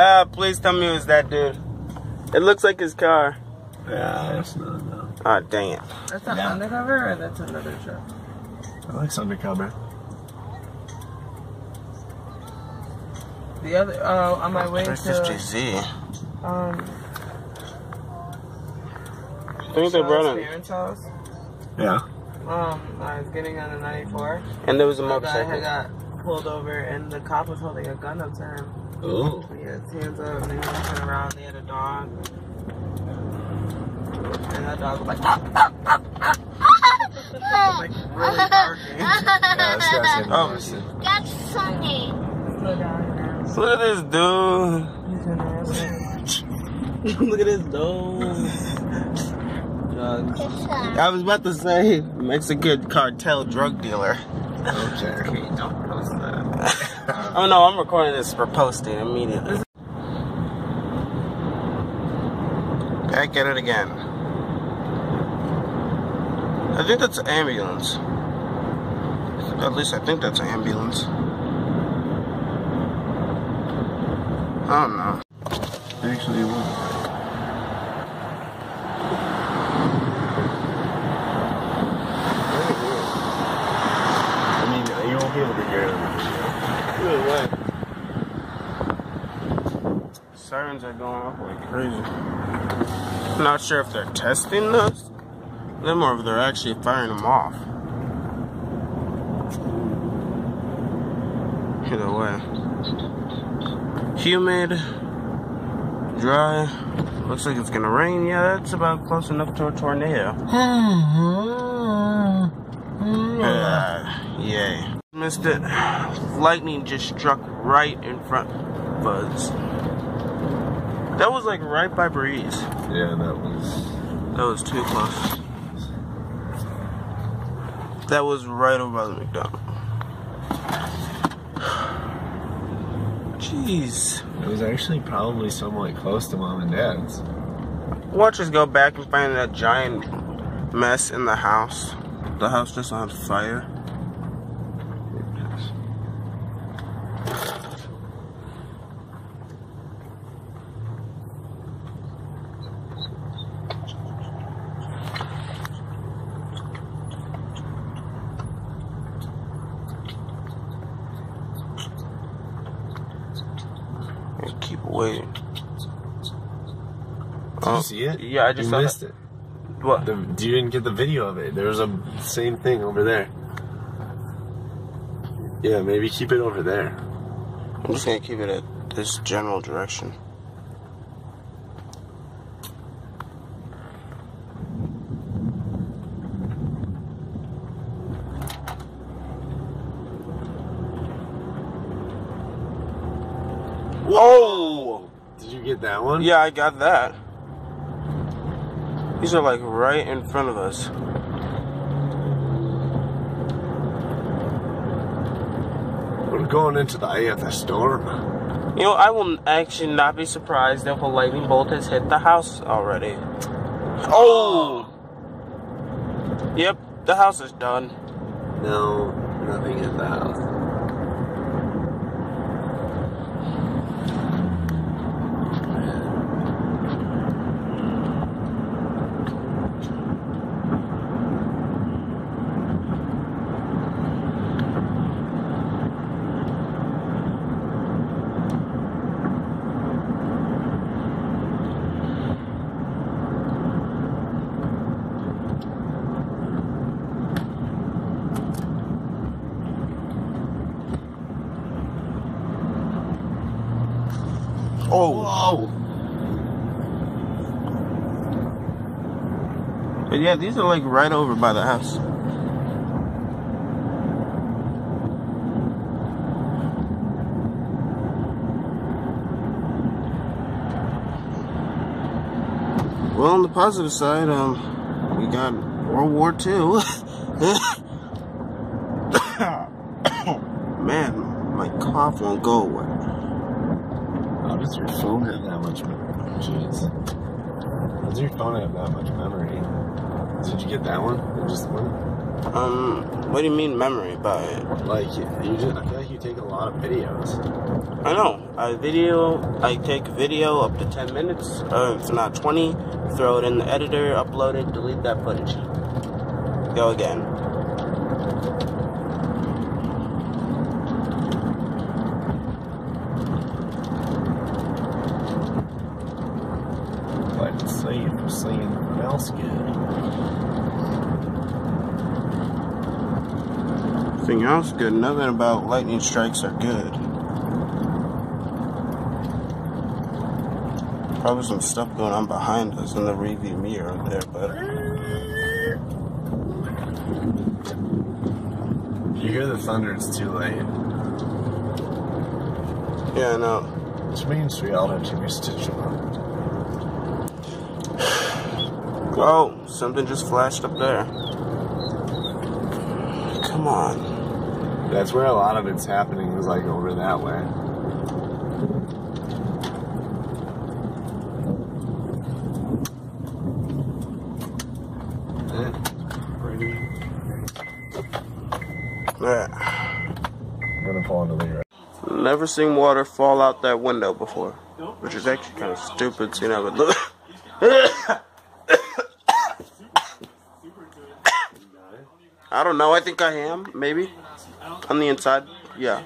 Ah, please tell me it was that dude. It looks like his car. Yeah, that's not no. Ah, dang it. That's not Yeah. undercover or that's another truck? I like undercover. The other, oh, on my way to, 350Z. um, I think they brought Charlotte's him. parents' house. Yeah. Um, I was getting on a 94. And there was a The guy had motorcycle. got pulled over and the cop was holding a gun up to him. Oh. He had his hands up and then he turned around they had a dog. And that dog was like, ah, ah, ah, like really barking. Yeah, this guy's getting Oh. That's funny. Look at Look at this dude. He's gonna arrest him. Look at this dude. Drugs. I was about to say Mexican cartel drug dealer. Okay. don't post that. oh no, I'm recording this for posting immediately. Back at it again. I think that's an ambulance. At least I think that's an ambulance. I don't know. Actually, it wasn't. I mean, you won't be able to hear it on video. Sirens are going off like crazy. Not sure if they're testing us, them or if they're actually firing them off. Either way. Humid, dry. Looks like it's gonna rain. Yeah, that's about close enough to a tornado. Uh, yay. Missed it. Lightning just struck right in front of us. That was like right by Breeze. Yeah, that was. That was too close. That was right over by the McDonald's. Jeez. It was actually probably somewhat close to mom and dad's. Watch us go back and find that giant mess in the house. The house just on fire. Waiting. Did Oh, you see it? yeah, I just you missed that. it. What? The, you didn't get the video of it. There was a same thing over there. Yeah, maybe keep it over there. I'm just gonna keep it at this general direction. Whoa! Get that one? Yeah, I got that. These are like right in front of us. We're going into the AFS storm. You know, I will actually not be surprised if a lightning bolt has hit the house already. Oh! Yep, the house is done. No, nothing in the house. Oh! Whoa! But yeah, these are like right over by the house. Well, on the positive side, um, we got World War II. Man, my cough won't go away. How does your phone have that much memory? Jeez. How does your phone have that much memory? Did you get that one? Or just one? Um, what do you mean memory by it? Like, you just, I feel like you take a lot of videos. I know. I video, I take video up to 10 minutes, uh, if not 20, throw it in the editor, upload it, delete that footage. Go again. See if we're seeing anything else good. Thing else good, nothing about lightning strikes are good. Probably some stuff going on behind us in the review mirror there, but You hear the thunder, it's too late. yeah, no. Which means we all have to be stitched on. Oh, something just flashed up there. Come on. That's where a lot of it's happening, is like over that way. Eh. Yeah. Gonna fall into the Never seen water fall out that window before. Which is actually kind of stupid, seeing how it look. I don't know, I think I am, maybe. On the inside, yeah.